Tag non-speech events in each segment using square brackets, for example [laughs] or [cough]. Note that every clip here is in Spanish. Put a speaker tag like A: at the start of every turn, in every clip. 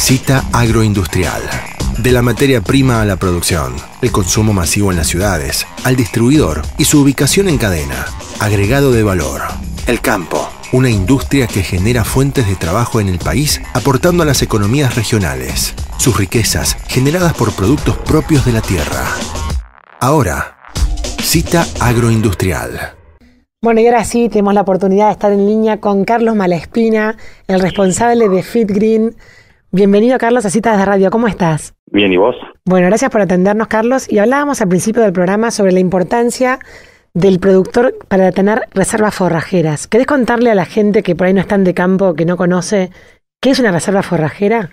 A: Cita agroindustrial. De la materia prima a la producción, el consumo masivo en las ciudades, al distribuidor y su ubicación en cadena. Agregado de valor. El campo, una industria que genera fuentes de trabajo en el país aportando a las economías regionales. Sus riquezas generadas por productos propios de la tierra. Ahora, cita agroindustrial.
B: Bueno, y ahora sí tenemos la oportunidad de estar en línea con Carlos Malespina, el responsable de Fit Green. Bienvenido, Carlos, a Citas de Radio. ¿Cómo estás?
C: Bien, ¿y vos?
B: Bueno, gracias por atendernos, Carlos. Y hablábamos al principio del programa sobre la importancia del productor para tener reservas forrajeras. ¿Querés contarle a la gente que por ahí no están de campo, que no conoce, qué es una reserva forrajera?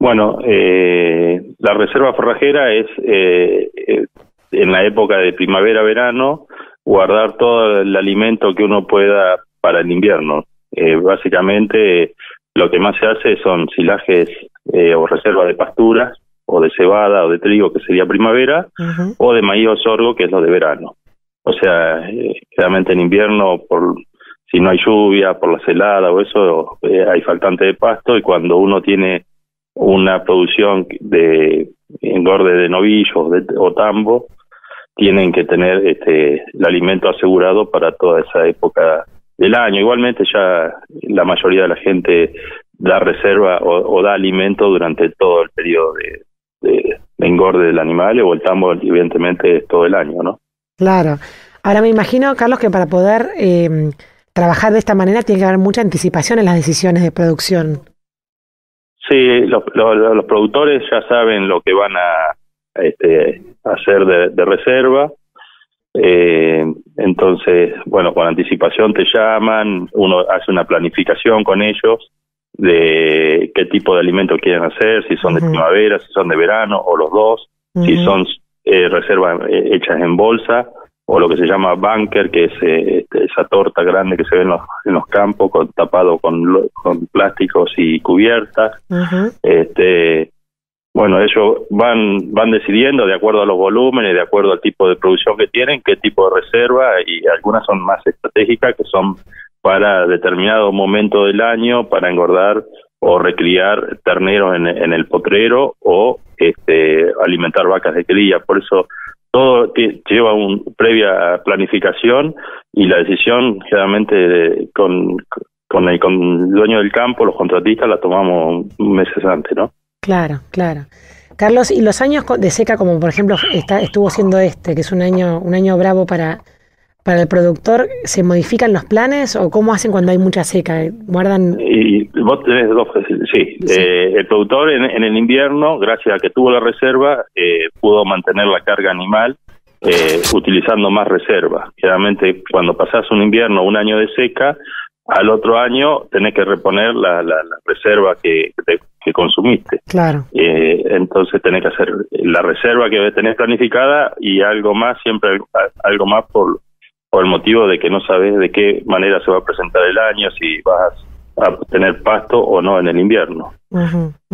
C: Bueno, eh, la reserva forrajera es eh, eh, en la época de primavera-verano guardar todo el alimento que uno pueda para el invierno. Eh, básicamente lo que más se hace son silajes eh, o reservas de pasturas o de cebada o de trigo que sería primavera o de maíz o sorgo que es lo de verano. O sea, eh, realmente en invierno por si no hay lluvia, por la celada o eso, eh, hay faltante de pasto y cuando uno tiene una producción de engorde de novillos o tambo, tienen que tener este, el alimento asegurado para toda esa época del año. Igualmente ya la mayoría de la gente da reserva o, da alimento durante todo el periodo de, engorde del animal o el tambo evidentemente todo el año, ¿no?
B: Claro. Ahora me imagino, Carlos, que para poder eh, trabajar de esta manera tiene que haber mucha anticipación en las decisiones de producción.
C: Sí, los, los productores ya saben lo que van a este, hacer de, reserva. Eh, entonces, bueno, con anticipación te llaman, uno hace una planificación con ellos de qué tipo de alimento quieren hacer, si son de primavera, si son de verano o los dos, si son eh, reservas eh, hechas en bolsa o lo que se llama bunker, que es eh, este, esa torta grande que se ve en los, en los campos con, tapado con, con plásticos y cubiertas. este bueno, ellos van, van decidiendo de acuerdo a los volúmenes, de acuerdo al tipo de producción que tienen, qué tipo de reserva y algunas son más estratégicas que son para determinado momento del año para engordar o recriar terneros en, en el potrero o este, alimentar vacas de cría. Por eso todo lleva una previa planificación y la decisión generalmente con, con el, con el dueño del campo, los contratistas, la tomamos meses antes, ¿no?
B: Claro, claro. Carlos, ¿y los años de seca, como por ejemplo está, estuvo siendo este, que es un año, un año bravo para, para el productor, ¿se modifican los planes o cómo hacen cuando hay mucha seca? ¿Guardan...?
C: Y vos tenés dos... Sí, eh, el productor en, el invierno, gracias a que tuvo la reserva, eh, pudo mantener la carga animal eh, utilizando más reserva. Generalmente cuando pasás un invierno un año de seca, al otro año tenés que reponer la, la, reserva que, que, consumiste.
B: Claro.
C: Eh, entonces tenés que hacer la reserva que tenés planificada y algo más, siempre algo más por, por el motivo de que no sabes de qué manera se va a presentar el año, si vas a tener pasto o no en el invierno.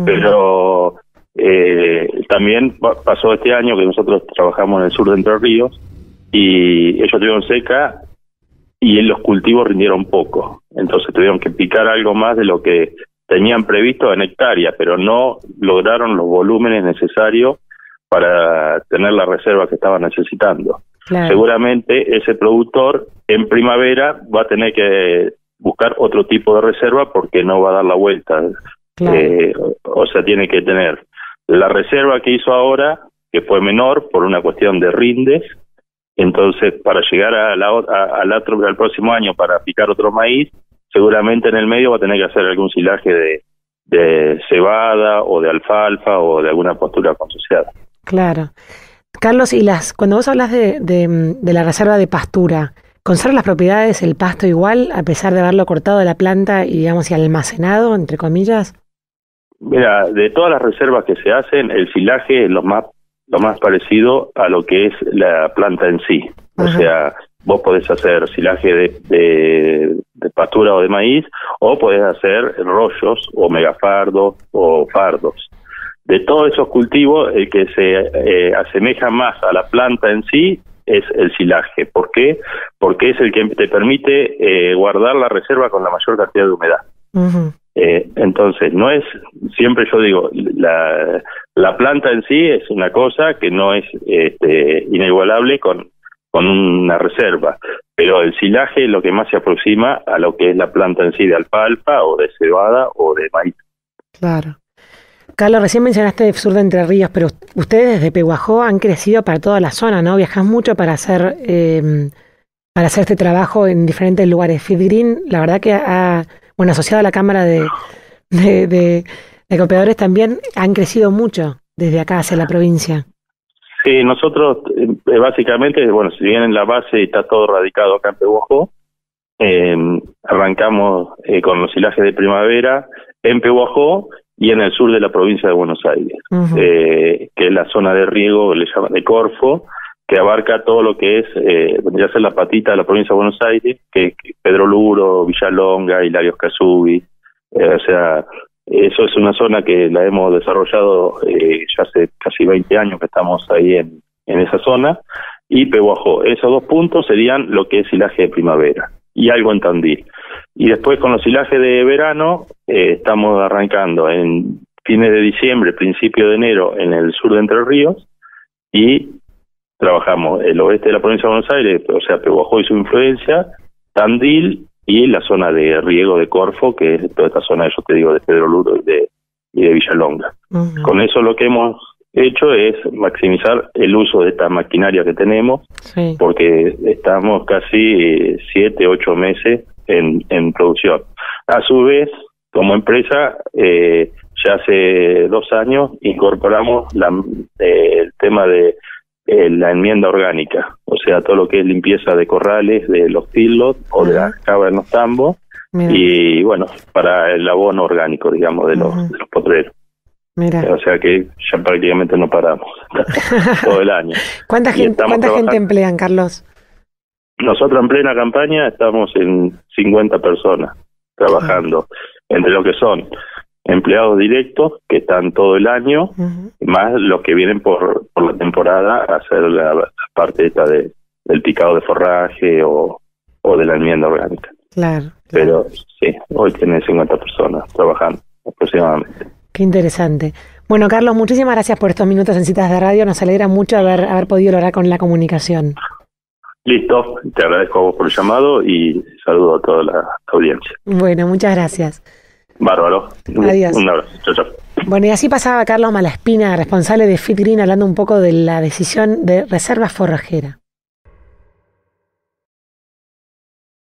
C: Pero eh, también pasó este año que nosotros trabajamos en el sur de Entre Ríos y ellos tuvieron seca y en los cultivos rindieron poco. Entonces tuvieron que picar algo más de lo que tenían previsto en hectáreas, pero no lograron los volúmenes necesarios para tener la reserva que estaban necesitando. Seguramente ese productor en primavera va a tener que buscar otro tipo de reserva porque no va a dar la vuelta. Eh, o sea, tiene que tener la reserva que hizo ahora, que fue menor por una cuestión de rindes, entonces, para llegar a la, al, otro, al próximo año para picar otro maíz, seguramente en el medio va a tener que hacer algún silaje de, de cebada o de alfalfa o de alguna postura consociada.
B: Claro. Carlos, y las cuando vos hablas de, de, la reserva de pastura, ¿conserva las propiedades el pasto igual a pesar de haberlo cortado de la planta y, digamos, y almacenado, entre comillas?
C: Mira, de todas las reservas que se hacen, el silaje es lo más lo más parecido a lo que es la planta en sí. O sea, vos podés hacer silaje de, de, pastura o de maíz, o podés hacer rollos o megafardos o fardos. De todos esos cultivos, el que se eh, asemeja más a la planta en sí es el silaje. ¿Por qué? Porque es el que te permite eh, guardar la reserva con la mayor cantidad de humedad. Eh, entonces, no es, siempre yo digo, la, la planta en sí es una cosa que no es este, inigualable con, con una reserva, pero el silaje es lo que más se aproxima a lo que es la planta en sí de alfalfa o de cebada o de maíz.
B: Claro. Carlos, recién mencionaste el sur de Entre Ríos, pero ustedes desde Pehuajó han crecido para toda la zona, ¿no? Viajas mucho para hacer eh, para hacer este trabajo en diferentes lugares. Fidgreen, la verdad que ha, bueno, asociado a la Cámara de, de, de, Copiadores también han crecido mucho desde acá hacia la provincia.
C: Sí, nosotros eh, básicamente, bueno, si bien en la base está todo radicado acá en Pehuajó, eh, arrancamos eh, con los silajes de primavera en Pehuajó y en el sur de la provincia de Buenos Aires, eh, que es la zona de riego, le llaman de Corfo, que abarca todo lo que es, eh, vendría a ser la patita de la provincia de Buenos Aires, que, Pedro Luro, Villalonga, Hilario Casubi, eh, o sea, eso es una zona que la hemos desarrollado eh, ya hace casi 20 años que estamos ahí en, en esa zona, y Pehuajó. Esos dos puntos serían lo que es silaje de primavera y algo en Tandil. Y después con los silajes de verano eh, estamos arrancando en fines de diciembre, principio de enero en el sur de Entre Ríos y trabajamos el oeste de la provincia de Buenos Aires, o sea, Pehuajó y su influencia, Tandil y la zona de riego de Corfo, que es toda esta zona, yo te digo, de Pedro Luro y de, y de Villalonga. Con eso lo que hemos hecho es maximizar el uso de esta maquinaria que tenemos, porque estamos casi eh, siete, ocho meses en, en producción. A su vez, como empresa, eh, ya hace dos años incorporamos la, eh, el tema de eh, la enmienda orgánica, o sea, todo lo que es limpieza de corrales, de los filos o de las cabas en los tambos, y bueno, para el abono orgánico, digamos, de los, de los potreros. O sea que ya prácticamente no paramos [laughs] todo el año.
B: ¿Cuánta gente, ¿cuánta gente emplean, Carlos?
C: Nosotros en plena campaña estamos en 50 personas trabajando, entre lo que son empleados directos que están todo el año, más los que vienen por, por la temporada a hacer la, parte esta de, del picado de forraje o, o de la enmienda orgánica.
B: Claro,
C: Pero sí, hoy tiene 50 personas trabajando aproximadamente.
B: Qué interesante. Bueno, Carlos, muchísimas gracias por estos minutos en citas de radio. Nos alegra mucho haber, haber podido lograr con la comunicación.
C: Listo, te agradezco a vos por el llamado y saludo a toda la audiencia.
B: Bueno, muchas gracias.
C: Bárbaro.
B: Adiós.
C: Un abrazo. Chao, chao.
B: Bueno, y así pasaba Carlos Malaspina, responsable de Fit Green, hablando un poco de la decisión de reserva forrajera.